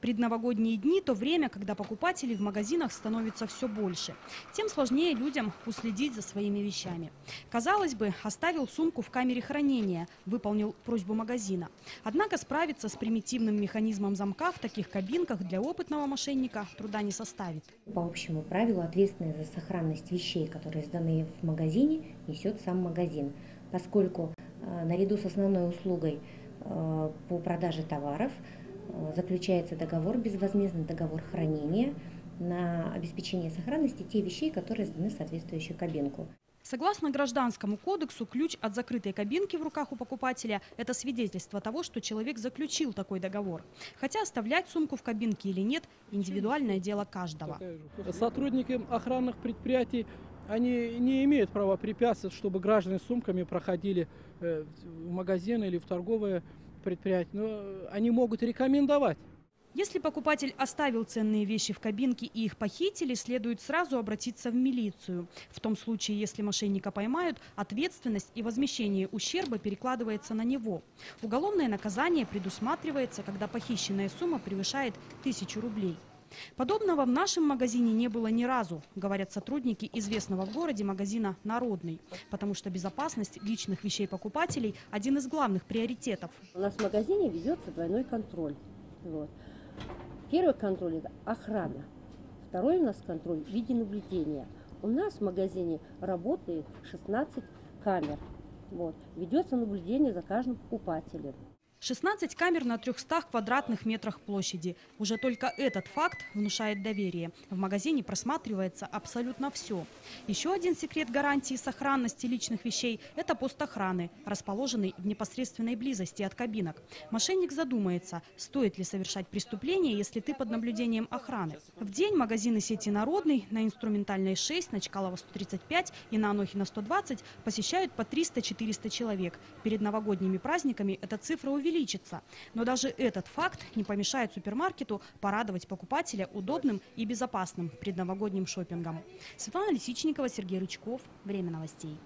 Предновогодние дни – то время, когда покупателей в магазинах становится все больше. Тем сложнее людям уследить за своими вещами. Казалось бы, оставил сумку в камере хранения, выполнил просьбу магазина. Однако справиться с примитивным механизмом замка в таких кабинках для опытного мошенника труда не составит. По общему правилу ответственность за сохранность вещей, которые сданы в магазине, несет сам магазин, поскольку э, наряду с основной услугой э, по продаже товаров заключается договор, безвозмездный договор хранения на обеспечение сохранности тех вещей, которые сданы в соответствующую кабинку. Согласно Гражданскому кодексу, ключ от закрытой кабинки в руках у покупателя – это свидетельство того, что человек заключил такой договор. Хотя оставлять сумку в кабинке или нет – индивидуальное дело каждого. Сотрудники охранных предприятий они не имеют права препятствовать, чтобы граждане с сумками проходили э, в магазин или в торговое предприятие. Но они могут рекомендовать. Если покупатель оставил ценные вещи в кабинке и их похитили, следует сразу обратиться в милицию. В том случае, если мошенника поймают, ответственность и возмещение ущерба перекладывается на него. Уголовное наказание предусматривается, когда похищенная сумма превышает тысячу рублей. Подобного в нашем магазине не было ни разу, говорят сотрудники известного в городе магазина «Народный», потому что безопасность личных вещей покупателей – один из главных приоритетов. У нас в магазине ведется двойной контроль. Вот. Первый контроль – это охрана. Второй у нас контроль в виде наблюдения. У нас в магазине работает 16 камер. Вот. Ведется наблюдение за каждым покупателем. 16 камер на 300 квадратных метрах площади. Уже только этот факт внушает доверие. В магазине просматривается абсолютно все. Еще один секрет гарантии сохранности личных вещей – это пост охраны, расположенный в непосредственной близости от кабинок. Мошенник задумается, стоит ли совершать преступление, если ты под наблюдением охраны. В день магазины сети «Народный» на Инструментальной 6, на Чкалова 135 и на Анохина 120 посещают по 300-400 человек. Перед новогодними праздниками эта цифра увеличивается увеличится. Но даже этот факт не помешает супермаркету порадовать покупателя удобным и безопасным предновогодним шопингом. Светлана Лисичникова, Сергей Рычков. Время новостей.